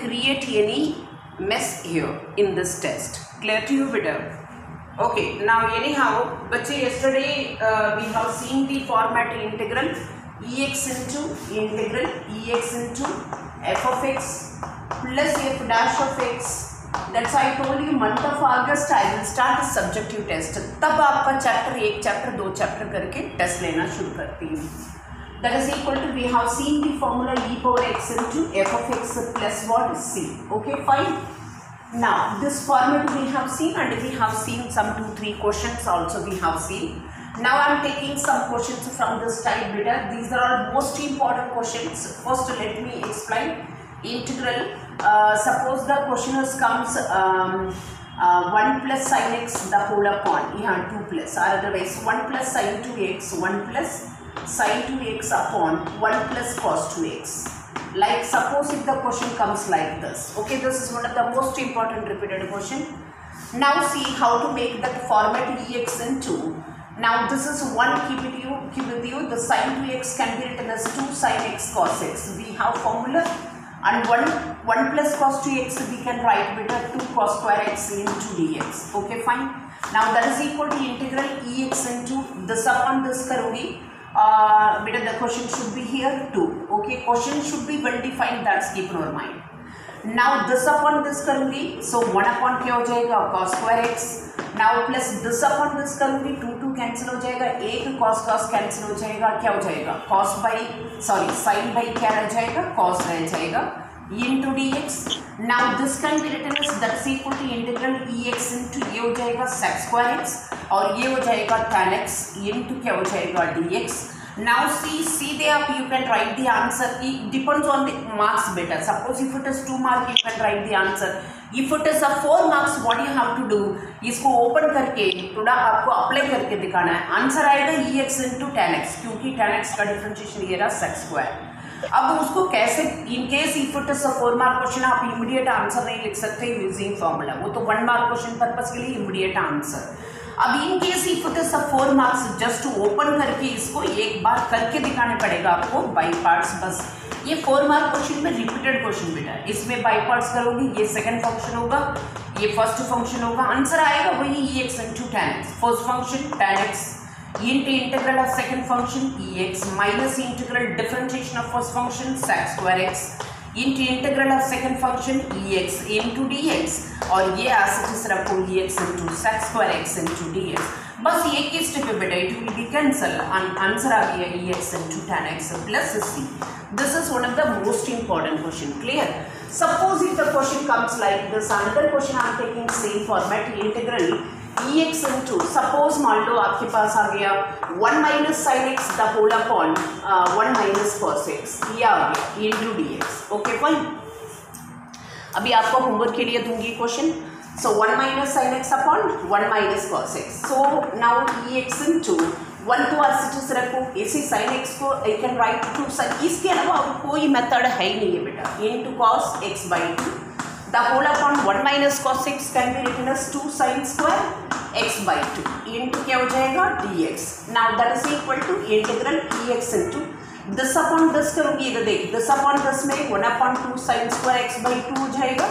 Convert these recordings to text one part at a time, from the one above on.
create any mess here in this test clear to you better okay now anyhow but yesterday uh, we have seen the format integral ex into integral ex into f of x plus f dash of x that's I told you month of August I will start subjective test तब आपका chapter एक chapter दो chapter करके test लेना शुरू करती हूँ that is equal to we have seen the formula e power x into f of x plus what? C. Okay fine. Now this format we have seen and we have seen some two three questions also we have seen. Now i am taking some questions from this type beta these are all most important questions. First let me explain integral. Uh, suppose the question comes um, uh, 1 plus sin x the whole upon yeah 2 plus. Or otherwise 1 plus sin 2x 1 plus sin 2x upon 1 plus cos 2x like suppose if the question comes like this. Okay this is one of the most important repeated question. Now see how to make that format ex into now this is one keep it you keep with you. The sin 2x can be written as 2 sin x cos x. We have formula. And 1 1 plus cos 2x we can write better 2 cos square x into dx. Okay fine. Now that is equal to integral ex into this upon this karungi बेटा the question should be here to okay question should be well defined that's keep your mind now this upon this करूँगी so one upon क्या हो जाएगा? Cos square x now plus this upon this करूँगी two two cancel हो जाएगा. एक cos cos cancel हो जाएगा. क्या हो जाएगा? Cos by sorry sine by क्या रह जाएगा? कॉस रह जाएगा. Into dx now this can be written as that's equal to integral ex into ये हो जाएगा sec square x और ये हो जाएगा tan x into क्या हो जाएगा dx now see see there you can write the answer it depends on the marks better suppose if it is 2 mark you can write the answer if it is a 4 marks what you have to do इसको open करके थोड़ा आपको apply करके दिखाना है answer आएगा e x into tan x क्योंकि tan x का डिफ्रेंशिएशन ये रहा सेक्स स्क्वायर अब उसको कैसे in case if it is a four mark question आप इमीडिएट आंसर नहीं लिख सकते यूजिंग फॉर्मूला वो तो वन मार्क क्वेश्चन पर्पज के लिए इमीडिएट आंसर अब in case if it is a four marks just open करके इसको एक बार करके दिखाने पड़ेगा आपको बाई पार्ट्स बस. ये फोर मार्क क्वेश्चन में रिपीटेड क्वेश्चन बेटा. इसमें बाई पार्ट्स करोगे, ये सेकंड फ़ंक्शन होगा, ये फ़र्स्ट फ़ंक्शन होगा. आंसर आएगा, वही e x into tan x first function tan x into integral of second function ex minus integral differentiation of first function sec square x into integral of second function ex into dx और ये एसिटिस रखो ex into sec square x into dx बस ये की step है बेटा it will be cancel answer आ गया ex into tan x plus c this is one of the most important question clear suppose if the question comes like this question i am taking same format integral ex into, suppose मान लो आपके पास आ गया one minus sine x the whole upon one minus cos x ये आ गया into d x okay fine अभी आपको होमवर्क के लिए दूँगी question so one minus sine x upon one minus cos x so now e x into one two as it is रखो इसी साइन एक्स को I can write two sine इसके अलावा कोई मेथड है ही नहीं है बेटा. Into cos x by two the whole upon 1 minus cos 6 can be written as 2 sin square x by 2 into क्या हो जाएगा dx now that is equal to integral ex into this upon this करूँगी इधर देख this upon this में 1 upon 2 sin square x by 2 हो जाएगा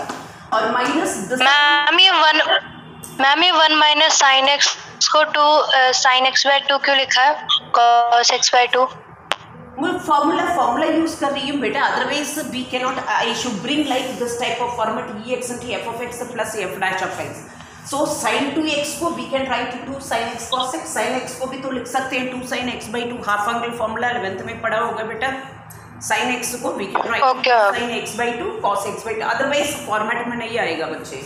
और minus this मैम ये वन मैम ये वन माइनस साइन एक्स को two sine x by two क्यों लिखा है कॉस एक्स बाय टू मैं फॉर्मूला फॉर्मूला यूज़ कर रही हूँ बेटा। Otherwise we can not I should bring like this type of format e x into f of x plus f dash of x so sine two x को we can write two sine x cos x sine x को भी तो लिख सकते हैं two sine x by two half angle formula eleventh में पढ़ा होगा बेटा। साइन एक्स को we can write sine x by two cos x by two otherwise format में नहीं आएगा बच्चे।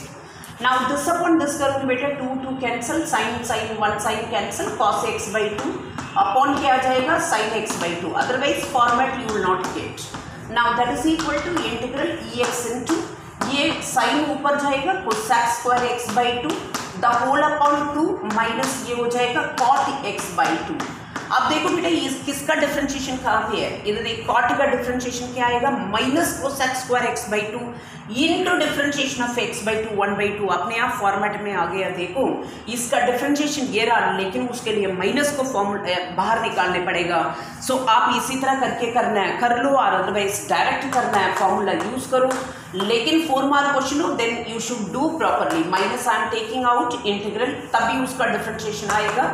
Now, this upon this करूँगी बेटा two two cancel sine sine one sine cancel cos x by two upon क्या आ जाएगा? Sine x by two otherwise format you will not get now that is equal to integral e x into ये sine ऊपर जाएगा cosec square x by two the whole upon two minus ये हो जाएगा cot x by to अब देखो बेटा, ये किसका डिफरेंशिएशन पे है? इधर देख कॉट का डिफरेंशिएशन क्या आएगा? Minus cosec square x by two into differentiation of x by two one by two अपने आप फॉर्मेट में आ गया, देखो। इसका डिफरेंशिएशन ये रहा, लेकिन उसके लिए माइनस को फॉर्म बाहर निकालने पड़ेगा। सो आप इसी तरह करके करना है। कर लो और अदरवाइज़ डायरेक्ट करना है। फॉर्मूला यूज़ करो। लेकिन फोर मार्क क्वेश्चन हो then you should do properly minus I am taking out integral तभी उसका डिफ्रेंशिएशन आएगा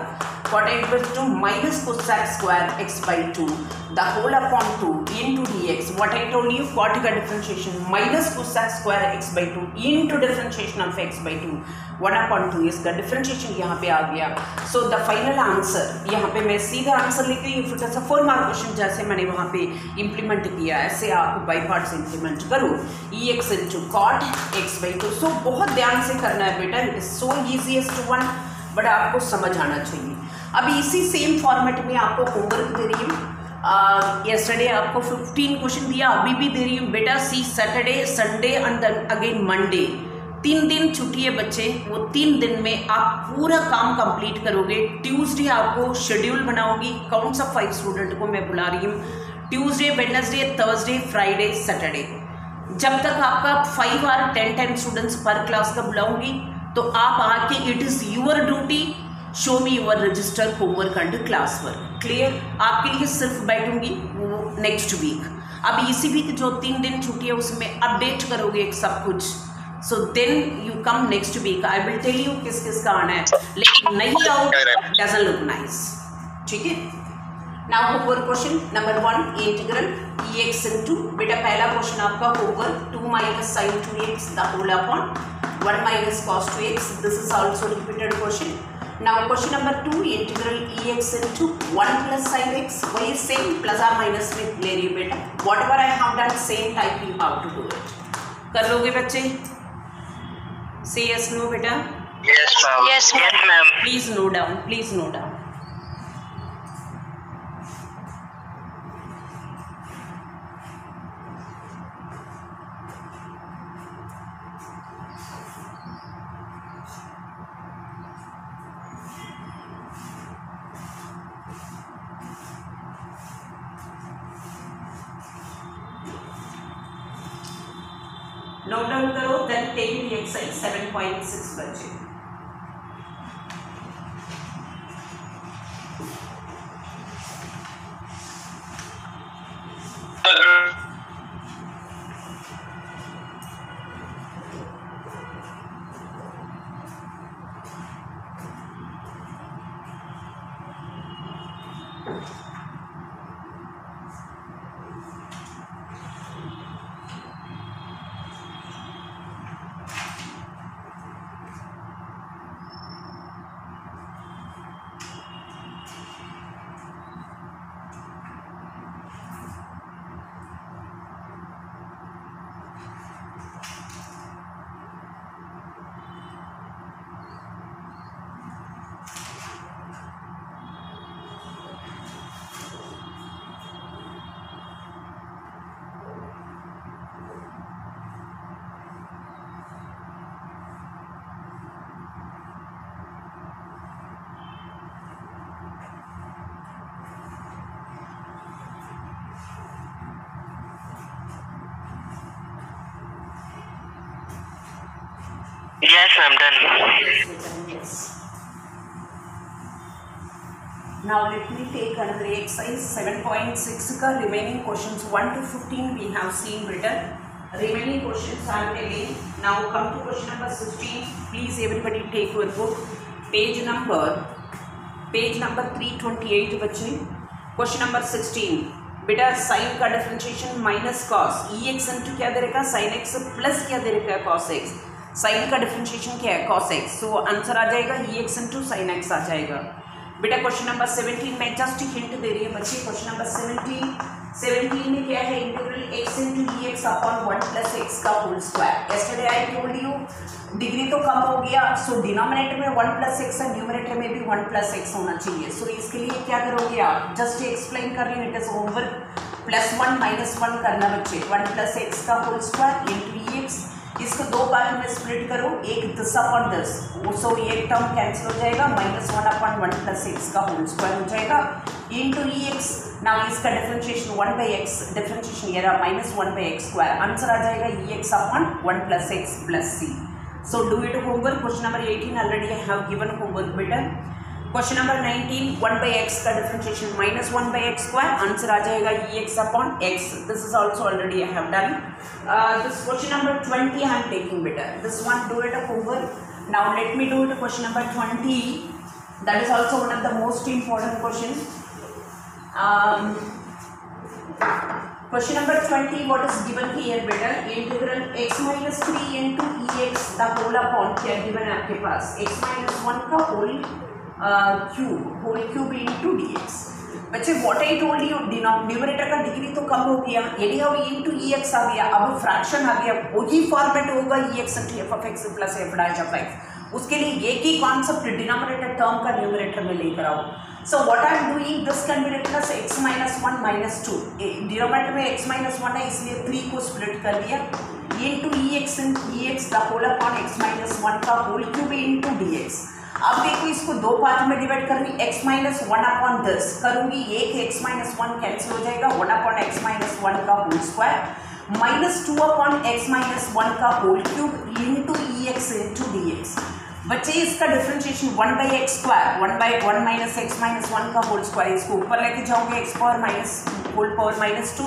what equals to minus cosec square x by 2 the whole upon 2 into dx. What I told you what differentiation minus cosec square x by 2 into differentiation of x by 2 1 upon 2 इसका differentiation यहाँ पे आ गया. So, the final answer, यहाँ पे मैं सीधा answer लिख हूँ. फिर ऐसा फोर मार्क क्वेश्चन जैसे मैंने वहाँ पे इम्प्लीमेंट किया, ऐसे आप बाई पार्ट से इम्प्लीमेंट करो. E x into cot x by two so बहुत ध्यान से करना है बेटा. It is so easiest one but आपको समझ आना चाहिए. अभी इसी सेम फॉर्मेट में आपको होमवर्क दे रही हूँ. यस्टरडे आपको 15 क्वेश्चन दिया, अभी भी दे रही हूँ। बेटा see Saturday Sunday and again Monday तीन दिन छुट्टी है बच्चे, वो तीन दिन में आप पूरा काम कंप्लीट करोगे। ट्यूसडे आपको शेड्यूल बनाओगी कौन सा फाइव स्टूडेंट को मैं बुला रही हूँ। Tuesday Wednesday Thursday Friday Saturday जब तक आपका five or ten ten students पर क्लास का बुलाऊँगी तो आप आके it is your duty show me your register homework and class work clear आपके लिए सिर्फ़ बैठूँगी वो नेक्स्ट वीक अब इसी वीक जो तीन दिन छुट्टी है उसमें अपडेट करोगे एक सब कुछ. So then you come next week I will tell you किस किस का आना है. लेकिन नहीं आओ डजन लुक नाइस ठीक है? Now homework question number one integral e x into बेटा पहला क्वेश्चन आपका homework two minus sine two x the whole upon one minus cos two x this is also repeated question Now question number 2 integral ex into 1 plus sin x y is same plus or minus with variable whatever I have done same type you have to do it कर लोगे बच्चे say yes no बेटा yes ma'am Yes, ma'am. yes ma'am please note down please 7.6 बच्चे yes ma'am done. Now let me take another exercise 7.6 का remaining questions 1 to 15 we have seen written. Remaining questions I am telling. Now come to question number 16. Please everybody take your book. Page number page number 328 बच्चे. Question number 16. बेटा sine का differentiation minus cos e x into क्या दे रखा sine x plus क्या दे रखा है कॉस एक्स साइन का डिफरेंशिएशन क्या है? कॉस एक्स सो आंसर आ जाएगा e x into sine x आ जाएगा. बेटा क्वेश्चन नंबर सेवनटीन में जस्ट हिंट दे रही है बच्चे क्वेश्चन नंबर सेवनटीन सेवनटीन में क्या है? Integral x into d x upon one plus x का whole square yesterday I told you degree तो कम हो गया सो डिनोमिनेटर में वन प्लस एक्स है न्यूमिनेटर में भी वन प्लस एक्स होना चाहिए. सो so, इसके लिए क्या करोगे आप? जस्ट एक्सप्लेन कर रही हूँ it is homework plus one minus one करना बच्चे. वन प्लस एक्स का whole square into e x इसको दो पार्ट में स्प्लिट करो, एक दस अपॉन दस। सो ये टर्म कैंसिल हो जाएगा minus one upon one plus x का होल स्क्वायर हो जाएगा। इंटू ई एक्स ना इसका differentiation one by x differentiation ये रहा minus one by x square answer आ जाएगा e x upon one plus x plus c do it homework, question number 18 already i have given homework better question number 19 1 by x का differentiation minus one by x square answer आ जाएगा e x upon x this is also already I have done this question number 20 I am taking better this one do it up over now let me do it question number 20 that is also one of the most important questions. Um, Question number 20, what is given here बेटा? Integral x minus three into e x the whole upon क्या given है आपके पास. X minus one का whole cube whole cube into d x बच्चे what I told you numerator का degree तो कम हो गया। यदि अब इंटू ई एक्स आ गया, अब फ्रैक्शन आ गया, वही फॉर्मेट होगा e x into f of x plus f dash of x उसके लिए एक ही कॉन्सेप्ट डिनोमिनेटर टर्म का न्यूमरेटर में लेकर आओ। So what I am doing, this can be written as x minus one minus two denominator में x minus one है, इसलिए थ्री को स्प्लिट कर दिया। Into e x in e x the whole upon x minus one का whole cube into d x अब देखो इसको दो पार्ट में डिवाइड कर रही x माइनस वन अपॉन दस करूँगी एक, x माइनस वन कैंसिल हो जाएगा one upon x minus one का whole square minus two upon x minus one का whole cube into e x into d x बच्चे, इसका differentiation one by x square one by one minus x minus one का whole square इसको ऊपर लेके जाओगे x power minus whole power minus two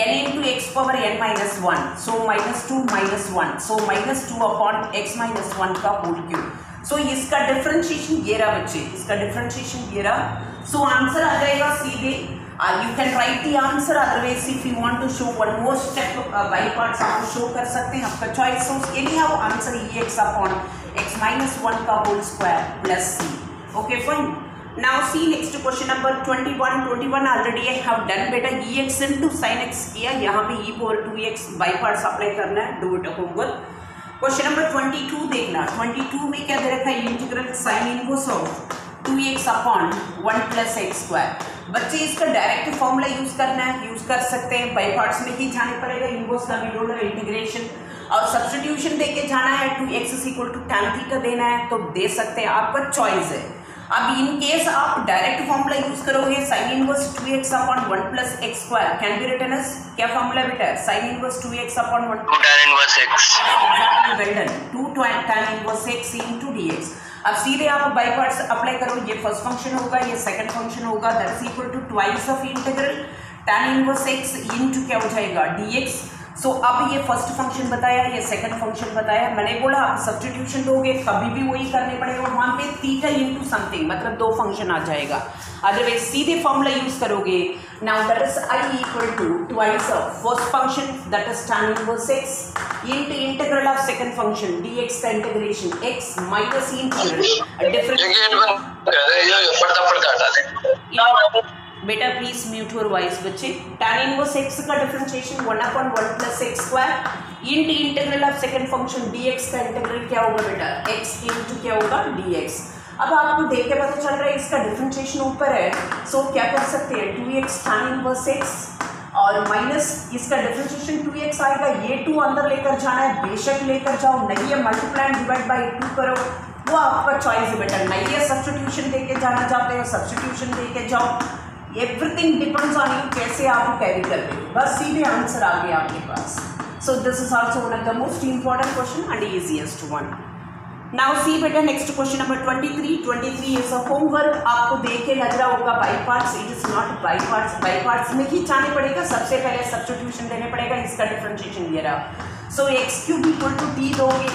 n into x power n minus one so minus two minus one so minus two upon x minus one का whole cube so इसका differentiation ये रहा बच्चे इसका डिफरेंशिएशन ये रहा सो answer आ जाएगा सीधे you can write the answer otherwise if you want to show one more step by parts आप शो कर सकते हैं आपका चॉइस हो anyhow answer e x upon x minus 1 का whole square plus c. Okay, fine. Now see next question number 21. 21 already I have done बेटा e x into sin x किया यहाँ पे e power 2x by parts apply करना है do it homework. Question number 22 देखना। 22 में क्या दे रखा है? Integral sine inverse of 2x upon 1 plus x square बच्चे, इसका डायरेक्ट फॉर्मूला यूज़ करना है। यूज़ कर सकते हैं। बाई पार्ट्स में ही जाने पड़ेगा। इनवर्स का भी इंटीग्रेशन और सब्सटीट्यूशन देके जाना है। Two x equal to tan theta देना है। तो दे सकते हैं। आपका चॉइस है। अब इन केस आप डायरेक्ट फॉर्मूला यूज़ करोगे sine inverse two x upon one plus x square can be written as क्या फॉर्मूला बेटा? Sine inverse two x upon one x. Well done two tan inverse x into dx. अब सीधे आप by parts apply करो ये first function होगा ये second function होगा that's equal to twice of integral tan inverse x into क्या हो जाएगा? dx. सो so, अब ये फ़र्स्ट फ़ंक्शन बताया ये सेकंड फ़ंक्शन बताया। मैंने बोला आप सब्सटीट्यूशन दोगे कभी भी वही करने पड़ेगा। वहाँ पे थीटा इंटू समथिंग मतलब दो फ़ंक्शन आ जाएगा। अदरवाइज़ सीधे फॉर्मूला यूज़ करोगे। Now that is I equal to twice of first function that is tan inverse x into integral of second function dx का इंटीग्रेशन x माइनस इंटीग्रल बंद ये पर्दा हटा दे। बेटा प्लीज़ म्यूट योर वॉइस बच्चे। tan inverse x का differentiation 1 upon 1 plus x square int integral of second function dx का इंटीग्रल क्या होगा बेटा? x इंटू क्या होगा? dx अब आपको देख के पता चल रहा है इसका डिफरेंशिएशन ऊपर है। सो so, क्या कर सकते हैं? 2x tan इनवर्स x और माइनस इसका डिफरेंशिएशन 2x आएगा। ये 2 अंदर लेकर जाना है। बेशक लेकर जाओ नहीं है। मल्टीप्लाई डिवाइड बाई 2 करो। वो आपका चॉइस है बेटा। नहीं है सब्सटीट्यूशन देके जाना चाहते हो सब्सटीट्यूशन देके जाओ। एवरीथिंग डिपेंड्स ऑन यू कैसे आप कैरी कर रहे हो। बस सीधे आंसर आ गया आपके पास। So this is also one of the most important question and easiest one now see बेटा next question number twenty three twenty three is a homework आपको देख के लग रहा होगा by parts it is not by parts by parts में ही जाने पड़ेगा। सबसे पहले सब्सटीट्यूशन देने पड़ेगा। इसका डिफ्रेंशिएशन ये रहा so x cube equal to t दोगे।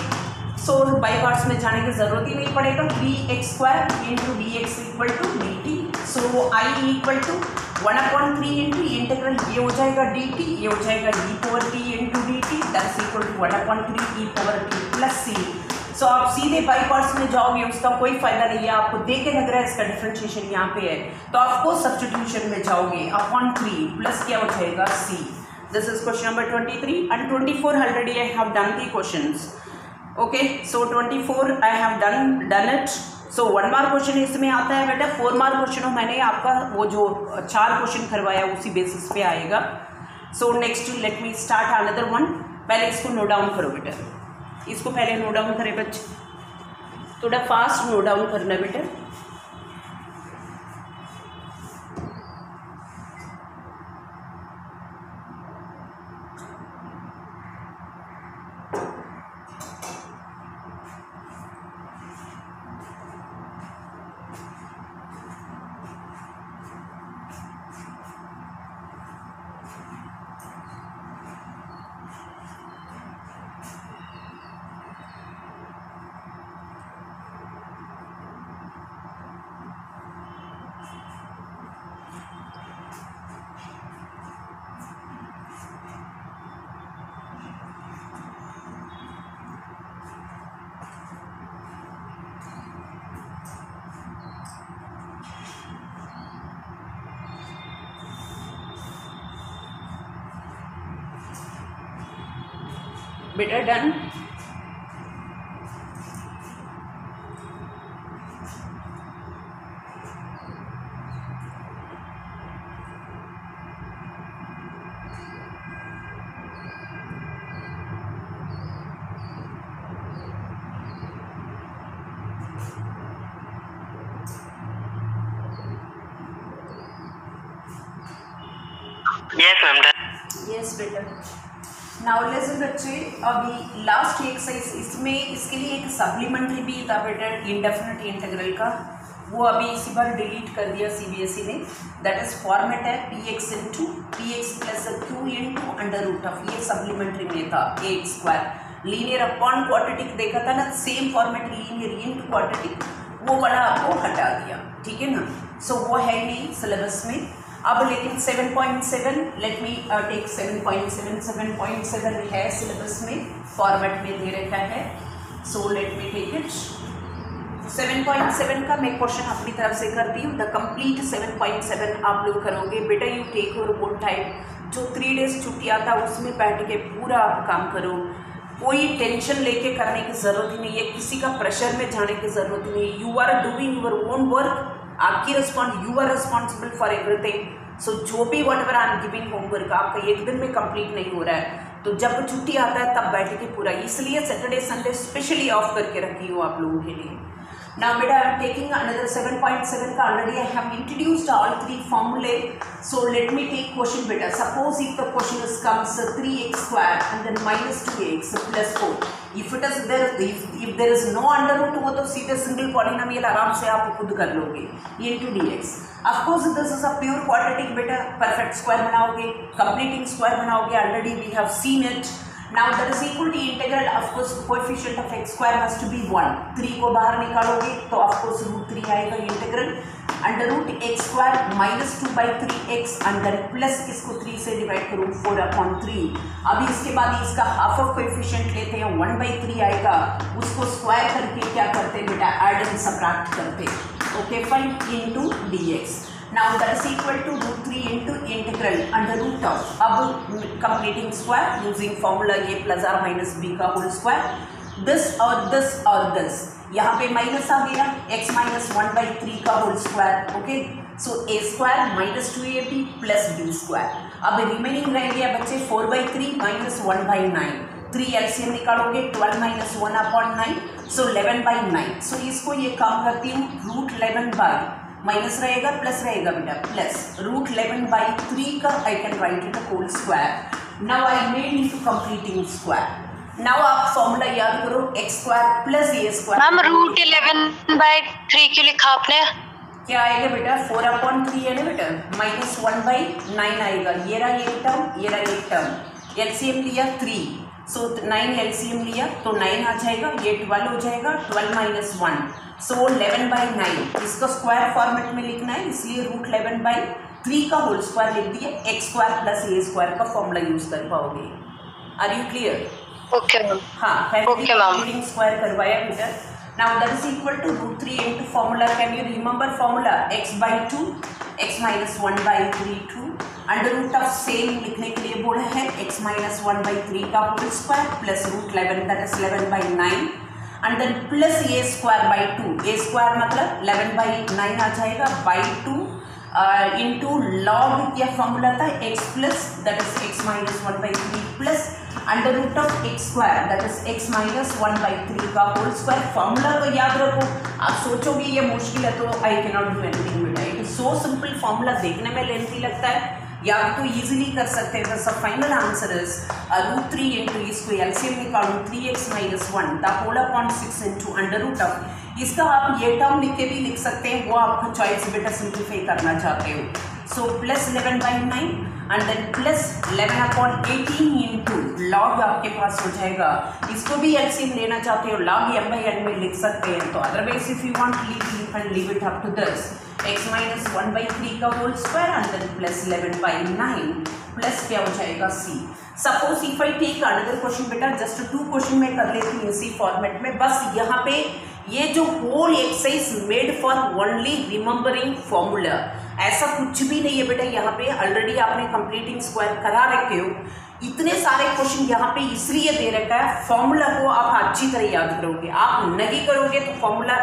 सो बाई पार्ट्स में जाने की ज़रूरत ही नहीं पड़ेगा। Three x square into d x equal to d t so I equal to one upon three into integral ये हो जाएगा डी टी ये हो जाएगा e power t into d t that's equal to one upon three e power t plus c so आप सीधे by parts में जाओगे, उसका कोई फ़ायदा नहीं है, आपको देख के लग रहा है इसका डिफ्रेंशिएशन यहाँ पे है। तो आपको सब्सटीट्यूशन में जाओगे अपॉन थ्री प्लस क्या हो जाएगा? See this is question number twenty three and twenty four already I have done the question okay so twenty four I have done done it so one mark question इसमें आता है, बेटा। Four mark question मैंने आपका वो जो चार question करवाया, उसी बेसिस पे आएगा। So next let me start another one पहले इसको नोट डाउन करो, बेटा। इसको पहले नोट डाउन करें, बच्चे। थोड़ा फास्ट नोट डाउन करना, बेटा। बेटा डन अभी लास्ट एक्सरसाइज इसमें इसके लिए एक सप्लीमेंट्री भी था बेटा इंडेफिनिट इंटीग्रल का। वो अभी इसी बार डिलीट कर दिया सीबीएसई ने। दैट इज़ फॉर्मेट है p x into p x plus q into under root of ये सप्लीमेंट्री में था a x square linear upon quadratic देखा था ना same format linear into quadratic वो वाला आपको हटा दिया ठीक है ना? सो so, वो है नहीं सिलेबस में। अब लेकिन 7.7 लेट मी टेक 7.7 7.7 है सिलेबस में फॉर्मेट में दे रखा है। So let me take it 7.7 का मैं क्वेश्चन अपनी तरफ़ से करती हूँ। द कंप्लीट 7.7 आप लोग करोगे। बेटा you take your own time जो थ्री डेज़ छुट्टी आता, उसमें बैठ के पूरा आप काम करो। कोई टेंशन लेके करने की ज़रूरत ही नहीं है। किसी का प्रेशर में जाने की ज़रूरत नहीं है। You are doing your own work आपकी response you are responsible for everything so जो भी whatever I am giving homework आपका एक दिन में कंप्लीट नहीं हो रहा है। तो जब छुट्टी आता है, तब बैठ के पूरा। इसलिए सैटरडे संडे स्पेशली ऑफ़ करके रखी हूँ आप लोगों के लिए। Now, beta, I am taking another 7.7 ka already I have introduced all three formulae. So, let me take question beta. Suppose if the question is comes uh, 3x square and then minus 2x plus 4. If it is there, if, if there is no under root वो तो सीधे single polynomial आराम से आप खुद कर लोगे into dx. Of course, this is a pure quadratic beta. Perfect square बनाओगे, completing square बनाओगे. Already we have seen it. Now that is equal to integral, of course coefficient of x square must be 1 3 को बाहर निकालोगे तो course, root 3 आएगा integral. Under root x square minus two by three x under plus इसको three से divide करो? Four upon three अभी इसके बाद इसका हाफ़ ऑफ़ कोएफिशिएंट लेते हैं वन बाई थ्री आएगा. उसको स्क्वायर करके क्या करते बेटा? एड एंड सब्ट्रैक्ट करते okay fine into d x now that is equal to root 3 into integral under root of. अब completing square using formula a plus or minus b का whole square. This और this और this. यहाँ पे minus आ गया. X minus one by three का whole square okay so a square minus two a b plus b square अब remaining रह गया बच्चे four by three minus one by nine three LCM निकालोगे twelve minus one upon nine so eleven by nine so इसको ये काम करती हूँ रूट इलेवन बाई माइनस रहेगा प्लस रहेगा बेटा plus root eleven by three का I can write it whole square now I made into completing square now आप फॉर्मूला याद करो x square plus a square ma'am root eleven by three क्यों लिखा आपने? क्या आएगा बेटा? फोर अपॉन थ्री है ना बेटा? माइनस वन बाई नाइन आएगा। ये रहा एक टर्म ये रहा एक टर्म एलसीएम लिया थ्री सो नाइन एलसीएम लिया तो नाइन आ जाएगा ये ट्वेल्व हो जाएगा twelve minus one so eleven by nine इसका स्क्वायर फॉर्मेट में लिखना है इसलिए रूट इलेवन बाई थ्री का होल स्क्वायर लिख दिए x square plus a square का फॉर्मूला यूज़ कर पाओगे। आर यू क्लियर ओके हाँ ma'am. स्क्वायर करवाया बेटा? Now that is equal to root three into formula can you remember formula x by two x minus one by three two under root of same लिखने के लिए बोला है x minus one by three का whole square plus root eleven that is eleven by nine and then plus a square by two a square मतलब eleven by nine आ जाएगा by two into log क्या formula था x plus that is x minus one by three plus under root of x square that is x minus one by three का whole square formula तो याद रखो। आप सोचोगे ये मुश्किल है तो I can not do anything बेटा it is so simple formula देखने में लेंथी लगता है। या तो इजीली कर सकते हैं the final answer is root three into इसको एलसीएम निकालू three x minus one the whole upon six into under root of इसका आप ये टर्म लिख के भी लिख सकते हैं, वो आपका चॉइस बेटा सिंप्लीफाई करना चाहते हो। So plus eleven by nine and then plus eleven upon eighteen into log आपके पास हो जाएगा। इसको भी एलसीएम लेना चाहते हो लॉग एम बाई एन में लिख सकते हैं तो otherwise if you want leave can leave it up to this x minus one by three का whole square and then plus eleven by nine plus क्या हो जाएगा? C. Suppose if I take another question बेटा just two question में कर लेती हूँ इसी फॉर्मेट में। बस यहाँ पे ये जो whole exercise made for only remembering formula ऐसा कुछ भी नहीं है बेटा यहाँ पे। ऑलरेडी आपने कंप्लीटिंग स्क्वायर करा रखे हो। इतने सारे क्वेश्चन यहाँ पे इसलिए दे रखा है। फॉर्मूला को आप अच्छी तरह याद करोगे। आप नहीं करोगे तो फॉर्मूला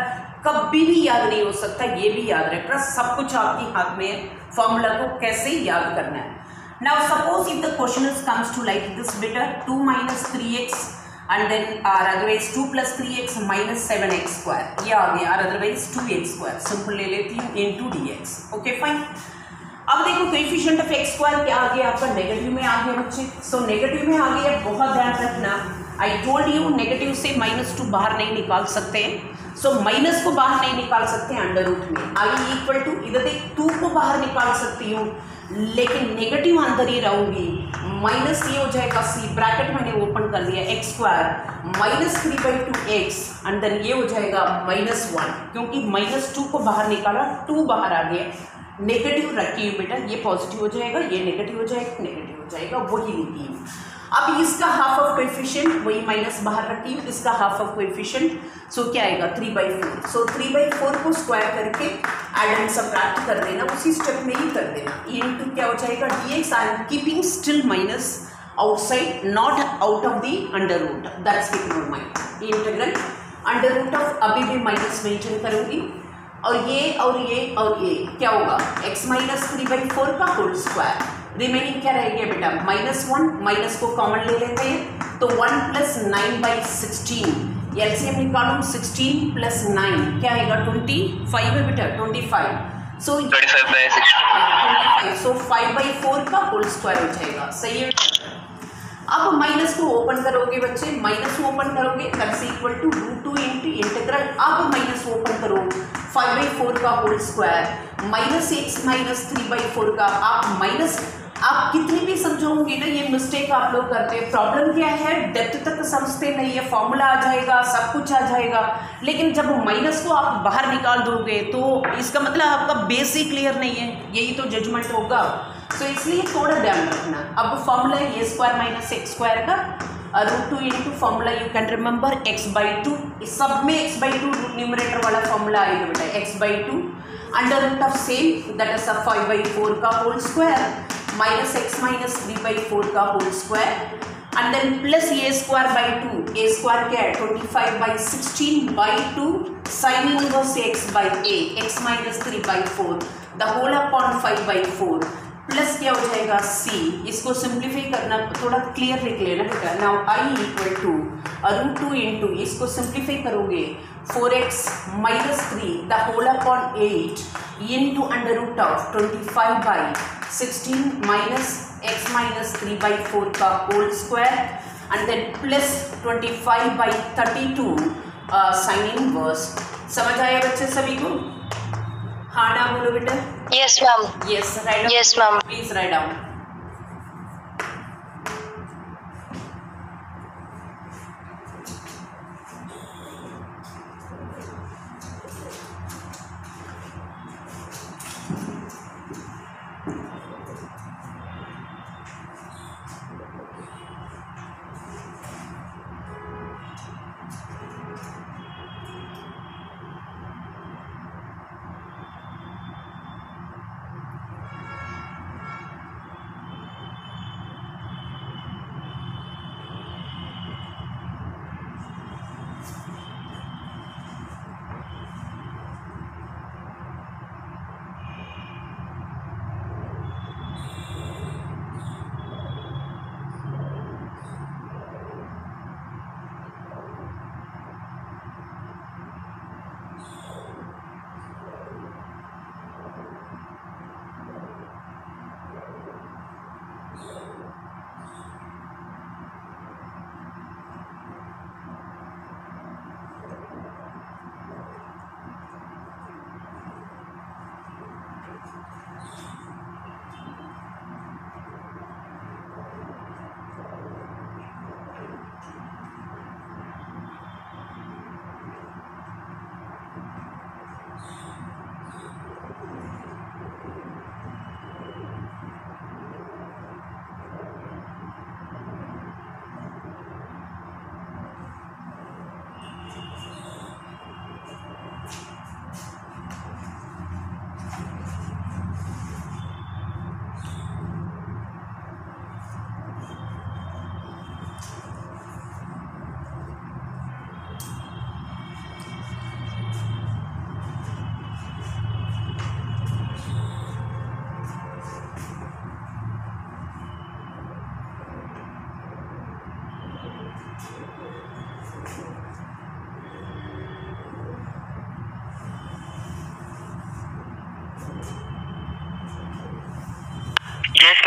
कभी भी याद नहीं हो सकता, ये भी याद रखना। सब कुछ आपके हाथ में है। फॉर्मूला को कैसे याद करना है? Now suppose if the question is comes to like this better two minus three x and then or otherwise 2 plus 3x minus 7x square. ये आ गया और otherwise 2x square. सिंपल ले लेती हूँ, into dx. ओके फाइन अब देखो coefficient of x square क्या आ गया आपका नेगेटिव में आ गया बच्चे। सो नेगेटिव में आ गया बहुत ध्यान रखना। आई टोल्ड यू नेगेटिव से माइनस टू बाहर नहीं निकाल सकते। सो माइनस को बाहर नहीं निकाल सकते अंडर रूट में। आई इक्वल टू इधर देख टू को बाहर निकाल सकती हूँ, लेकिन नेगेटिव अंदर ही रहूँगी। माइनस ये हो जाएगा सी ब्रैकेट मैंने ओपन कर लिया x square minus three by two x then ये हो जाएगा माइनस वन क्योंकि माइनस टू को बाहर निकाला टू बाहर आ गया। नेगेटिव रखी हूँ बेटा, ये पॉजिटिव हो जाएगा, ये नेगेटिव हो जाएगा नेगेटिव हो जाएगा, वही लिखी हूँ। अब इसका हाफ़ ऑफ़ कोएफिशिएंट वही माइनस बाहर रखी हूँ, इसका हाफ़ ऑफ़ कोएफिशिएंट सो क्या आएगा? Three by four so three by four को स्क्वायर करके एड एंड सब्ट्रैक्ट कर देना, उसी स्टेप में ही कर देना। ई इंटू क्या हो जाएगा? D x I am keeping still minus outside not out of under root. That's keep in mind integral under root of अभी भी माइनस मेंशन करूँगी। और ये और ये और ये क्या होगा? X minus three by four का होल स्क्वायर रिमेनिंग क्या रह गया बेटा? माइनस वन माइनस को कॉमन ले लेते हैं। तो one plus nine by sixteen LCM निकालो सिक्सटीन प्लस नाइन क्या आएगा? ट्वेंटी फाइव है बेटा twenty five so twenty five so five by four का होल स्क्वायर हो जाएगा। सही है? अब माइनस को ओपन करोगे बच्चे माइनस ओपन करोगे that's equal to root two into integral अब माइनस ओपन करो फाइव बाई फोर का whole square minus x minus three by four का, आप माइनस आप कितनी भी समझोगे ना, ये मिस्टेक आप लोग करते हैं। प्रॉब्लम क्या है? डेप्थ तक समझते नहीं है फॉर्मूला आ जाएगा, सब कुछ आ जाएगा। लेकिन जब माइनस को आप बाहर निकाल दोगे तो इसका मतलब आपका बेस ही क्लियर नहीं है, यही तो जजमेंट होगा। तो इसलिए थोड़ा ध्यान रखना। अब formula a square minus x square का root two into formula you can remember x by two सब में एक्स बाई टू न्यूमरेटर वाला फॉर्मूला आएगा बेटा x by two under root of same that is a five by four का whole square minus x minus three by four का whole square and then plus a square by two a square क्या है? Twenty five by sixteen by two sine inverse x by a x minus three by four the whole upon five by four plus क्या हो जाएगा सी इसको simplify करना थोड़ा clear लिख लेना बेटा। Now I equal to root two into इसको सिंप्लीफाई करोगे four x minus three the whole upon eight into under root of twenty five by sixteen minus x minus three by four का whole square and then plus twenty five by thirty two sine inverse समझ आया बच्चे सभी को? Yes, ma'am. Yes, write down. Yes, ma'am. Please write down.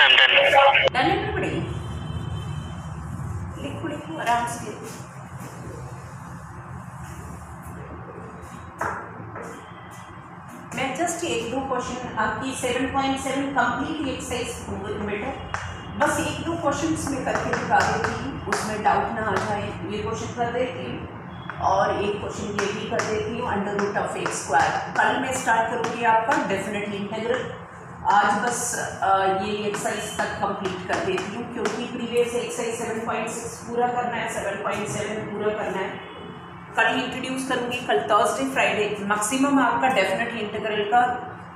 Ma'am done done everybody लिखो लिखो आराम से मैं जस्ट एक दो क्वेश्चन आपकी 7.7 कंप्लीट एक्सरसाइज होमवर्क बेटा। बस एक दो क्वेश्चन में करके दिखा देती हूँ, उसमें डाउट ना आ जाए। ये क्वेश्चन कर देती हूँ और एक क्वेश्चन ये भी कर देती हूँ under root of x square कल मैं स्टार्ट करूँगी आपका डेफिनेटली इंटेग्रल आज बस ये एक्सरसाइज तक कंप्लीट कर देती हूँ क्योंकि प्रीवियस एक्सरसाइज 7.6 पूरा करना है 7.7 पूरा करना है। कल इंट्रोड्यूस करूँगी कल थर्सडे फ्राइडे मैक्सिमम आपका डेफिनेट इंटीग्रल का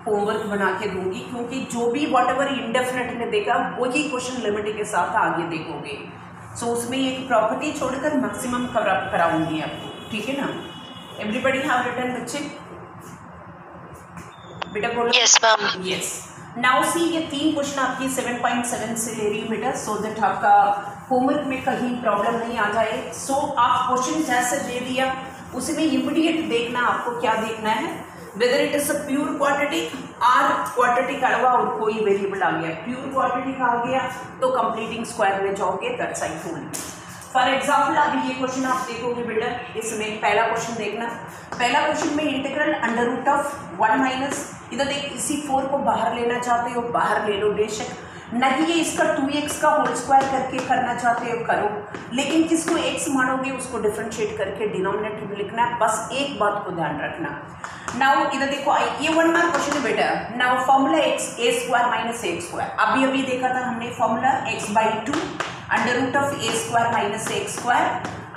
होमवर्क बना के दूँगी क्योंकि जो भी वॉट एवर इंडेफिनेट में देगा वही क्वेश्चन लिमिट के साथ आगे देखोगे। सो उसमें एक प्रॉपर्टी छोड़कर मैक्सिमम करा कराऊँगी आपको ठीक है ना? एवरीबडी हैव रिटर्न बच्चे? बेटा बोलो। Yes ma'am yes now see ये तीन क्वेश्चन आपकी 7.7 से ले रही हूँ बेटा। सो दैट आपका होमवर्क में कहीं प्रॉब्लम नहीं आ जाए। सो so, आप क्वेश्चन जैसे दे दिया उसमें इमीडिएट देखना आपको क्या देखना है। Whether it is a pure quadratic or quadratic अलावा और कोई वेरिएबल आ गया। प्योर क्वाड्रेटिक आ गया तो कंप्लीटिंग स्क्वायर में जाओगे that's I told for example अभी ये क्वेश्चन आप देखोगे बेटा इसमें पहला क्वेश्चन देखना। पहला क्वेश्चन में integral under root of one minus इधर देख, इसी फोर को बाहर लेना चाहते हो, बाहर ले लो बेशक। नहीं ये इसका टू एक्स का होल स्क्वायर करके करना चाहते हो, करो। लेकिन किसको एक्स मानोगे, उसको डिफ्रेंशिएट करके डिनोमिनेटर में लिखना है, बस एक बात को ध्यान रखना। नाउ इधर देखो ये वन मार्क क्वेश्चन है बेटा। Now formula x a square minus a square अभी अभी देखा था हमने formula x by two under root of a square minus a square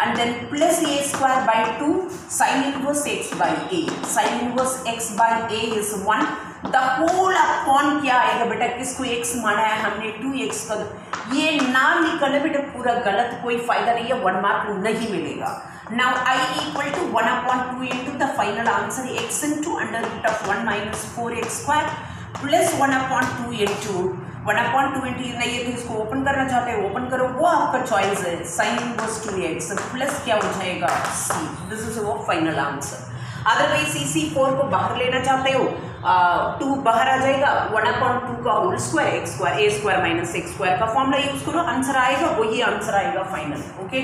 and then plus a square by 2 sin inverse x by a sin inverse x by a is 1 the whole upon क्या आएगा बेटा किसको x माना है हमने 2x का ये ना निकले बेटा पूरा गलत कोई फ़ायदा नहीं है वन मार्क नहीं मिलेगा now i equal to 1 upon 2 into the final answer x into under root of 1 minus 4x square plus 1 upon 2 into one upon two इंटी नहीं है तो इसको ओपन करना चाहते हो ओपन करो, वो आपका चॉइस है। Sine inverse two x plus क्या हो जाएगा? सी दिस इज़ वो final answer otherwise see see four को बाहर लेना चाहते हो टू बाहर आ जाएगा वन अपॉइंट टू का whole square x square a square minus x square का फॉर्मूला यूज़ करो आंसर आएगा, वही आंसर आएगा final okay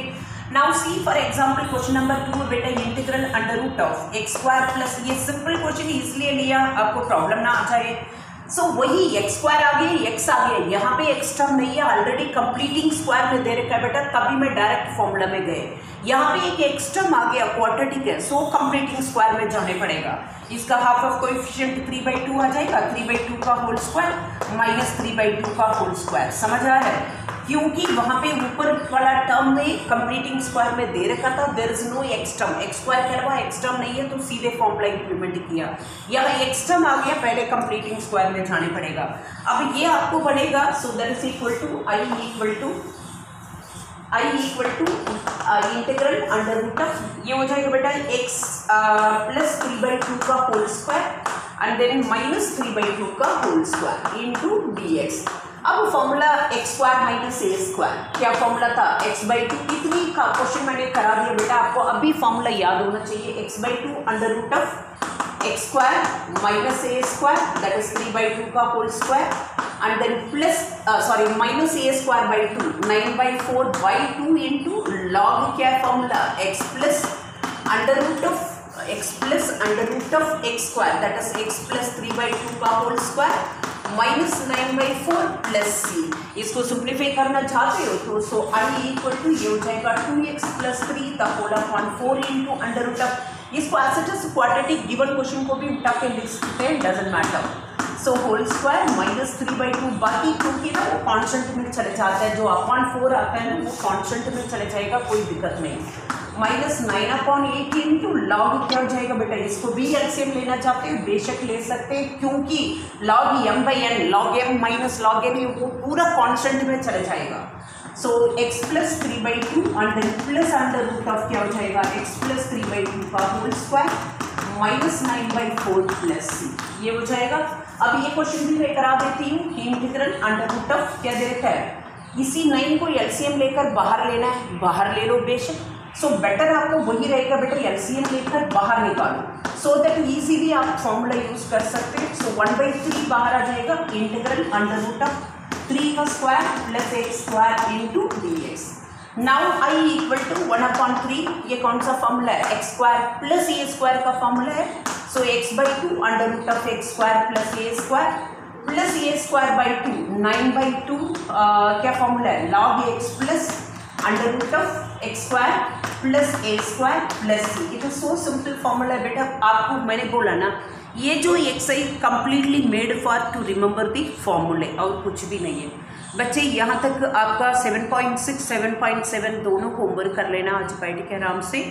now see for example question number two बेटा integral under root of x square plus ये simple question इसलिए लिया, आपको प्रॉब्लम ना आ जाए। सो so, वही एक्स स्क्वायर आ गया एक्स आ गया। यहाँ पे एक्स टर्म नहीं है ऑलरेडी कंप्लीटिंग स्क्वायर में दे रखा है बेटा तभी मैं डायरेक्ट फॉर्मूला में गए। यहाँ पे एक एक्स टर्म आ गया क्वाड्रेटिक है सो कंप्लीटिंग स्क्वायर में जाने पड़ेगा। इसका half of coefficient three by two आ जाएगा थ्री बाई टू का whole square minus three by two का होल स्क्वायर समझ आ रहा है? क्योंकि वहाँ पे ऊपर वाला टर्म में कंप्लीटिंग स्क्वायर में दे रखा था there is no x term x square के अलावा एक्स टर्म नहीं है तो सीधे फॉर्मूला इंप्लीमेंट किया। यहाँ एक्स टर्म आ गया, पहले कंप्लीटिंग स्क्वायर में जाने पड़ेगा। अब ये आपको बनेगा so that is equal to I equal to I equal to integral under root of ये हो जाएगा बेटा x plus three by two का whole square and then minus three by two का whole square into d x अब formula x square minus a square क्या formula था? X by two इतनी का क्वेश्चन मैंने करा दिया बेटा आपको अभी फॉर्मूला याद होना चाहिए. X by two under root of x square minus a square that is three by two का whole square and then plus uh, sorry minus a square by 2 9 by 4 by 2 into log क्या formula? x plus under root of x plus under root of x square that is x plus 3 by 2 का whole square minus 9 by 4 plus c. इसको simplify करना चाहते हो तो सो i equal to ये हो जाएगा 2x plus 3 the whole upon 4 into under root of, इसको as it quadratic given question को भी उठा के लिख सकते हैं doesn't matter so whole square minus three by two बाकी क्योंकि ना वो कॉन्स्टेंट में चले जाता है, जो अपॉन फोर आता है ना, वो कॉन्स्टेंट में चले जाएगा, कोई दिक्कत नहीं. Minus nine upon eight into log क्या हो जाएगा बेटा? इसको भी एलसीएम लेना चाहते हो, बेशक ले सकते हैं, क्योंकि log m by n log m minus log n वो पूरा कॉन्स्टेंट में चले जाएगा। So x plus three by two then plus under root of क्या हो जाएगा? X plus three by two का whole square minus nine by four plus c ये हो जाएगा। अब ये क्वेश्चन भी मैं करा देती हूँ इंटीग्रल अंडर रूट ऑफ़ क्या दे रखा है? इसी नाइन को एलसीएम लेकर बाहर लेना है। बाहर ले लो बेशक। सो बेटर आपको वही रहेगा बेटर एलसीएम लेकर बाहर निकालो। सो दैट इजीली आप फॉर्मूला यूज़ कर सकते हैं। सो वन बाई थ्री बाहर आ जाएगा integral under root of three का square plus x square into d x now I equal to one upon three ये कौन सा फॉर्मूला है? X square plus a square का फॉर्मूला है। So x by two under root of x square plus a square plus a square by two nine by two क्या formula है? Log x plus under root of x square plus a square plus c ये तो सो simple formula है बेटा, आपको मैंने बोला ना, ये जो exercise completely made for to remember the फॉर्मूले और कुछ भी नहीं है। बच्चे, यहाँ तक आपका 7.6 7.7 दोनों होमवर्क कर लेना आज बैठ के आराम से।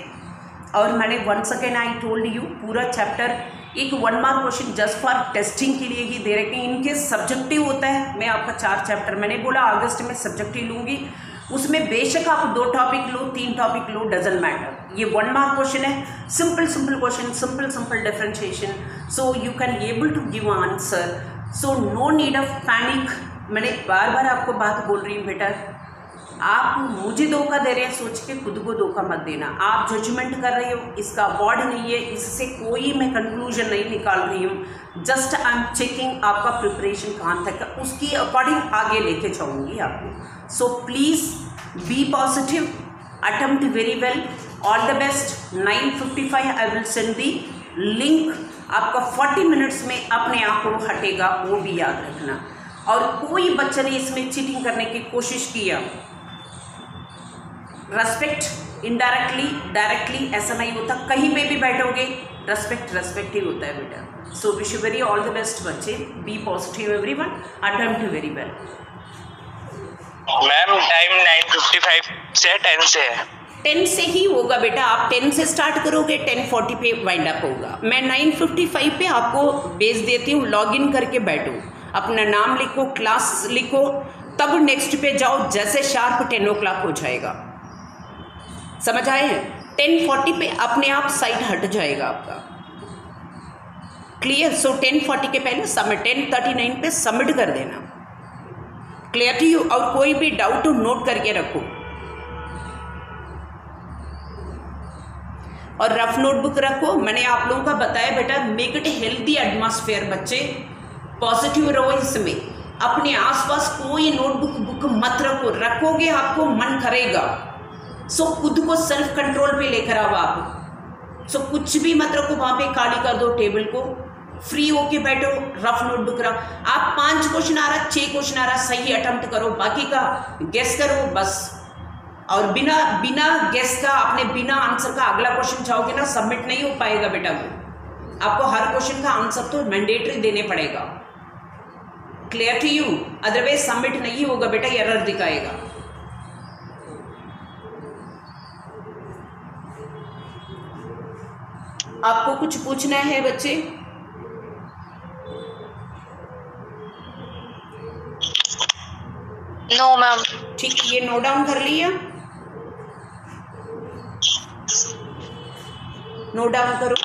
और मैंने one second I told you पूरा चैप्टर एक one mark question just for testing के लिए ही दे रखे हैं। इनके सब्जेक्टिव होता है। मैं आपका चार चैप्टर मैंने बोला, अगस्त में सब्जेक्टिव लूँगी। उसमें बेशक आप दो टॉपिक लो, तीन टॉपिक लो डजेंट मैटर ये वन मार्क क्वेश्चन है. Simple simple question simple simple differentiation so you can able to give answer so no need of panic मैंने बार बार आपको बात बोल रही हूँ, बेटा. आप मुझे धोखा दे रहे हैं, सोच के खुद को धोखा मत देना। आप जजमेंट कर रहे हो, इसका अवार्ड नहीं है, इससे कोई मैं कंक्लूजन नहीं निकाल रही हूँ। जस्ट आई एम चेकिंग आपका प्रिपरेशन कहाँ तक है। उसकी अकॉर्डिंग आगे लेके जाऊँगी आपको। So please be positive attempt very well all the best nine fifty five I will send the link आपका फोर्टी मिनट्स में अपने आप को हटेगा, वो भी याद रखना। और कोई बच्चा ने इसमें चीटिंग करने की कोशिश किया रेस्पेक्ट इनडायरेक्टली डायरेक्टली ऐसा नहीं होता। कहीं पे भी बैठोगे रेस्पेक्ट रेस्पेक्ट ही होता है बेटा। So wish you very all the best बच्चे। Be positive every one attempt very well ma'am time 9:55 से 10 से है। टेन से ही होगा बेटा। आप टेन से स्टार्ट करोगे टेन फोर्टी पे वाइंड अप होगा। मैं नाइन फिफ्टी फाइव पे आपको भेज देती हूँ लॉग इन करके बैठो। अपना नाम लिखो क्लास लिखो। तब नेक्स्ट पे जाओ जैसे शार्प टेन ओ क्लाक हो जाएगा। समझ आए हैं? टेन फोर्टी पे अपने आप साइट हट जाएगा आपका। क्लियर सो टेन फोर्टी के पहले सबमिट टेन थर्टी नाइन पे सबमिट कर देना। क्लियर टू यू और कोई भी डाउट नोट करके रखो। और रफ नोटबुक रखो। मैंने आप लोगों का बताया, बेटा मेक इट हेल्दी एटमॉस्फेयर बच्चे। पॉजिटिव रहो इसमें अपने आसपास कोई नोटबुक बुक मत रखो। रखोगे आपको, मन करेगा। सो खुद को सेल्फ कंट्रोल पे लेकर आओ आप। सो कुछ भी मत रखो, वहाँ पे खाली कर दो टेबल को। फ्री होके बैठो रफ नोटबुक रख। आप पाँच क्वेश्चन आ रहा, छह क्वेश्चन आ रहा, सही अटेम्प्ट करो। बाकी का गेस करो, बस। और बिना बिना गेस का, अपने बिना आंसर का अगला क्वेश्चन चाहोगे ना सबमिट नहीं हो पाएगा बेटा वो। आपको हर क्वेश्चन का आंसर तो मैंडेटरी देने पड़ेगा। Clear to you otherwise submit नहीं होगा बेटा एरर दिखाएगा। आपको कुछ पूछना है बच्चे? नो मैम ठीक ये नो डाउन कर लिया नो डाउन करो।